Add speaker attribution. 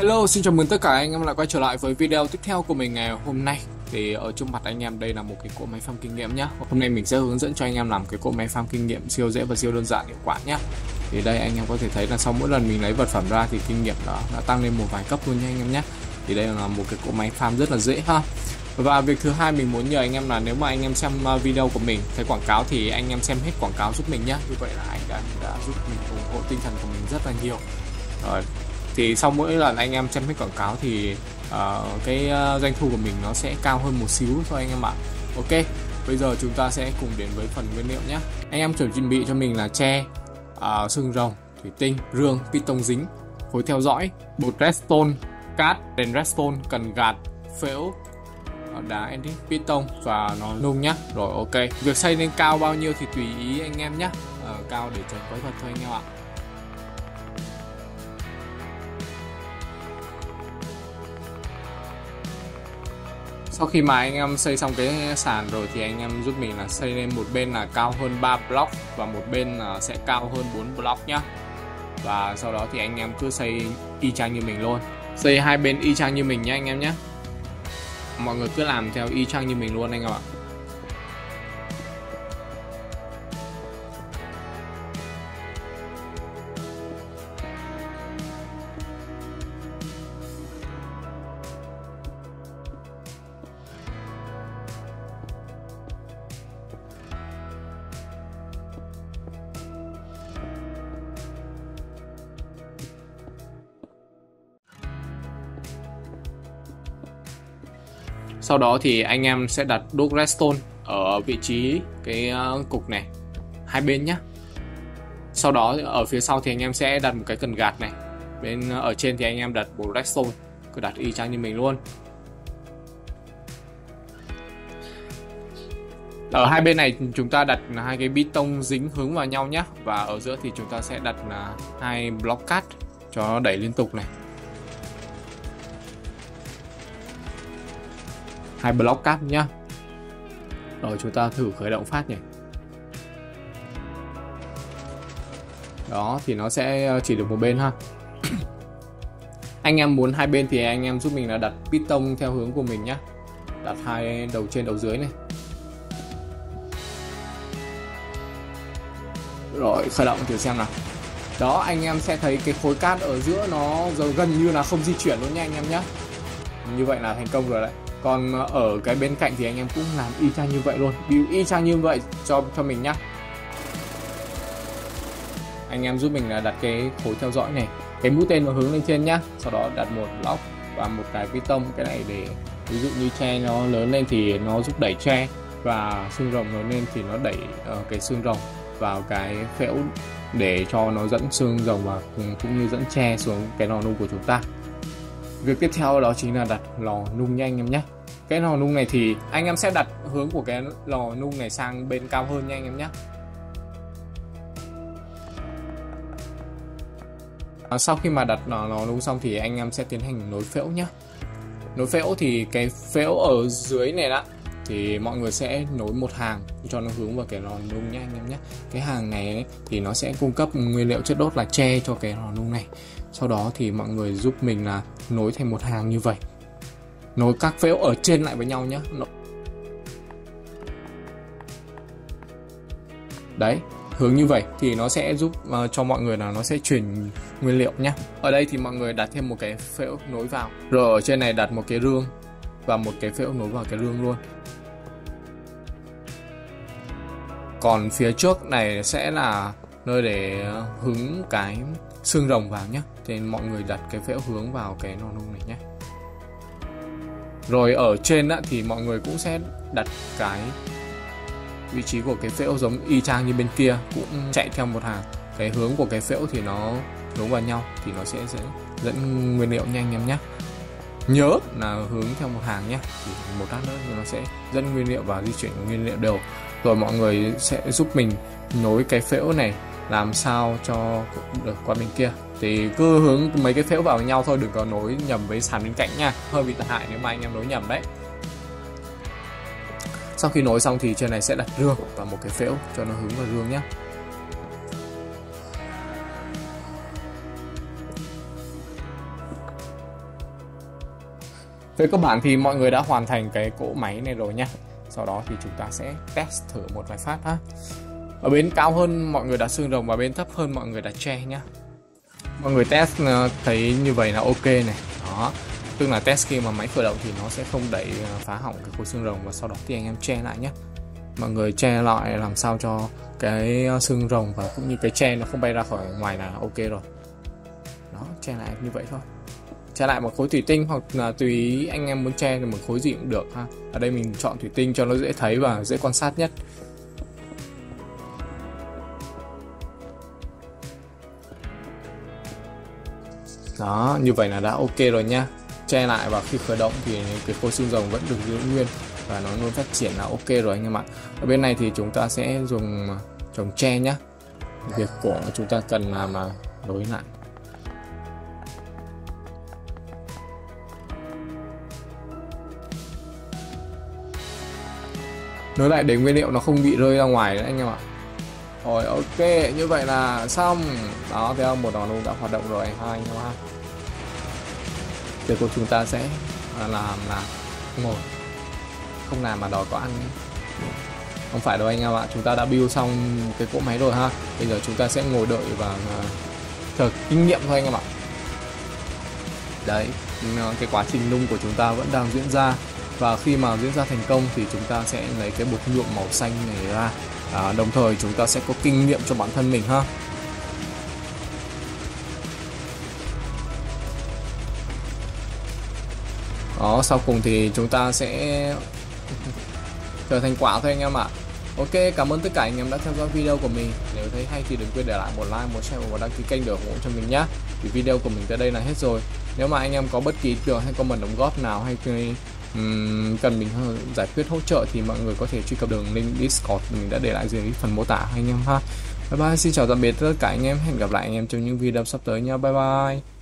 Speaker 1: Hello, xin chào mừng tất cả anh em lại quay trở lại với video tiếp theo của mình ngày hôm nay. Thì ở trước mặt anh em đây là một cái cỗ máy farm kinh nghiệm nhé. Hôm nay mình sẽ hướng dẫn cho anh em làm cái cỗ máy farm kinh nghiệm siêu dễ và siêu đơn giản hiệu quả nhé. Thì đây anh em có thể thấy là sau mỗi lần mình lấy vật phẩm ra thì kinh nghiệm đó đã tăng lên một vài cấp luôn nha anh em nhé Thì đây là một cái cỗ máy farm rất là dễ ha. Và việc thứ hai mình muốn nhờ anh em là nếu mà anh em xem à, video của mình thấy quảng cáo thì anh em xem hết quảng cáo giúp mình nhé như vậy là anh đã, đã giúp mình ủng hộ tinh thần của mình rất là nhiều. Rồi thì sau mỗi lần anh em xem hết quảng cáo thì uh, cái uh, doanh thu của mình nó sẽ cao hơn một xíu thôi anh em ạ. Ok bây giờ chúng ta sẽ cùng đến với phần nguyên liệu nhé anh em chuẩn bị cho mình là tre uh, xương rồng thủy tinh rương piston dính. Khối theo dõi bột redstone cát đèn redstone cần gạt phễu. Đá edit piston và nó nung nhá. Rồi ok. Việc xây lên cao bao nhiêu thì tùy ý anh em nhá. Uh, cao để tránh quấy vật thôi anh em ạ. Sau khi mà anh em xây xong cái sàn rồi thì anh em giúp mình là xây lên một bên là cao hơn 3 block và một bên là sẽ cao hơn 4 block nhá. Và sau đó thì anh em cứ xây y chang như mình luôn. Xây hai bên y chang như mình nhé anh em nhé mọi người cứ làm theo y chang như mình luôn anh em ạ. Sau đó thì anh em sẽ đặt đúc redstone ở vị trí cái ờ, cục này, hai bên nhé sau đó ở phía sau thì anh em sẽ đặt một cái cần gạt này. Bên ờ, ở trên thì anh em đặt bộ redstone, cứ đặt y chang như mình luôn. Ở hai bên này chúng ta đặt hai cái bê tông dính hướng vào nhau nhé và ở giữa thì chúng ta sẽ đặt là hai block cát cho nó đẩy liên tục này. Hai block cáp nhá. Rồi, chúng ta thử khởi động phát nhỉ. Đó, thì nó sẽ ờ, chỉ được một bên ha. Anh em muốn hai bên thì anh em giúp mình là đặt piston theo hướng của mình nhé đặt hai đầu trên đầu dưới này. Rồi, khởi động thử xem nào. Đó, anh em sẽ thấy cái khối cát ở giữa nó gần như là không di chuyển luôn nha anh em nhé như vậy là thành công rồi đấy còn ờ, ở cái bên cạnh thì anh em cũng làm y chang như vậy luôn. Build y chang như vậy cho cho mình nhá. Anh em giúp mình là đặt cái khối theo dõi này cái mũi tên nó hướng lên trên nhá. Sau đó đặt một lóc và một cái piston cái này để ví dụ như tre nó lớn lên thì nó giúp đẩy tre và xương rồng lớn lên thì nó đẩy uh, cái xương rồng vào cái phễu để cho nó dẫn xương rồng và cũng như dẫn tre xuống cái lò nung của chúng ta việc tiếp theo đó chính là đặt lò nung nha anh em nhé. Cái lò nung này thì anh em sẽ đặt hướng của cái lò nung này sang bên cao hơn nha anh em nhé. À, sau khi mà đặt lò, lò nung xong thì anh em sẽ tiến hành nối phễu nhé. Nối phễu thì cái phễu ở dưới này đó thì mọi người sẽ nối một hàng cho nó hướng vào cái lò nung nhé anh em nhé cái hàng này ấy, thì nó sẽ cung cấp nguyên liệu chất đốt là tre cho cái lò nung này. Sau đó thì mọi người giúp mình là nối thành một hàng như vậy. Nối các phễu ở trên lại với nhau nhé đấy hướng như vậy thì nó sẽ giúp uh, cho mọi người là nó sẽ chuyển nguyên liệu nhé ở đây thì mọi người đặt thêm một cái phễu nối vào. Rồi ở trên này đặt một cái rương và một cái phễu nối vào cái rương luôn. Còn phía trước này sẽ là nơi để ờ, hứng cái xương rồng vào nhé thì mọi người đặt cái phễu hướng vào cái nò nung này nhé rồi ở trên á, thì mọi người cũng sẽ đặt cái vị trí của cái phễu giống y chang như bên kia cũng chạy theo một hàng. Cái hướng của cái phễu thì nó nối vào nhau thì nó sẽ, dẫn, dẫn nguyên liệu nhanh em nhé nhớ là hướng theo một hàng nhé thì một lát nữa thì nó sẽ dẫn nguyên liệu và di chuyển nguyên liệu đều rồi mọi người sẽ giúp mình nối cái phễu này, làm sao cho được qua bên kia. Thì cứ hướng mấy cái phễu vào nhau thôi, đừng có nối nhầm với sàn bên cạnh nha. Hơi bị hại nếu mà anh em nối nhầm đấy. Sau khi nối xong thì trên này sẽ đặt rương và một cái phễu cho nó hướng vào rương nhé về cơ bản thì mọi người đã hoàn thành cái cỗ máy này rồi nhá sau đó thì chúng ta sẽ test thử một vài phát ha. Ở bên cao hơn mọi người đặt xương rồng và bên thấp hơn mọi người đặt tre nhá. Mọi người test ờ, thấy như vậy là ok này. Đó. Tức là test khi mà máy khởi động thì nó sẽ không đẩy ờ, phá hỏng cái khối xương rồng và sau đó thì anh em che lại nhé mọi người che lại làm sao cho cái ờ, xương rồng và cũng như cái che nó không bay ra khỏi ngoài là ok rồi. Đó che lại như vậy thôi che lại một khối thủy tinh hoặc là tùy anh em muốn che thì một khối gì cũng được ha. Ở đây mình chọn thủy tinh cho nó dễ thấy và dễ quan sát nhất. Đó, như vậy là đã ok rồi nha. Che lại và khi khởi động thì cái khối xương rồng vẫn được giữ nguyên và nó luôn phát triển là ok rồi anh em ạ. Ở bên này thì chúng ta sẽ dùng à, trồng tre nhá. Việc của chúng ta cần làm là đối lại. Nối lại để nguyên liệu nó không bị rơi ra ngoài nữa anh em ạ. Rồi, ok, như vậy là xong. Đó theo một đòn luôn đã hoạt động rồi hai anh em ha. Giờ của chúng ta sẽ làm là ngồi không làm mà đòi có ăn. Không phải đâu, anh em ạ. Chúng ta đã build xong cái cỗ máy rồi, ha. Bây giờ chúng ta sẽ ngồi đợi và à, chờ kinh nghiệm thôi, anh em ạ. Đấy, cái quá trình nung của chúng ta vẫn đang diễn ra và khi mà diễn ra thành công thì chúng ta sẽ lấy cái bột nhuộm màu xanh này ra à, đồng thời chúng ta sẽ có kinh nghiệm cho bản thân mình ha đó sau cùng thì chúng ta sẽ trở thành quả thôi anh em ạ Ok, cảm ơn tất cả anh em đã theo dõi video của mình. Nếu thấy hay thì đừng quên để lại một like, một share và một đăng ký kênh để ủng hộ cho mình nhé. Vì video của mình tới đây là hết rồi. Nếu mà anh em có bất kỳ tưởng hay comment đóng góp nào hay um, cần mình giải quyết hỗ trợ thì mọi người có thể truy cập đường link Discord mình đã để lại dưới phần mô tả anh em ha. Bye bye, xin chào tạm biệt tất cả anh em. Hẹn gặp lại anh em trong những video sắp tới nha. Bye bye.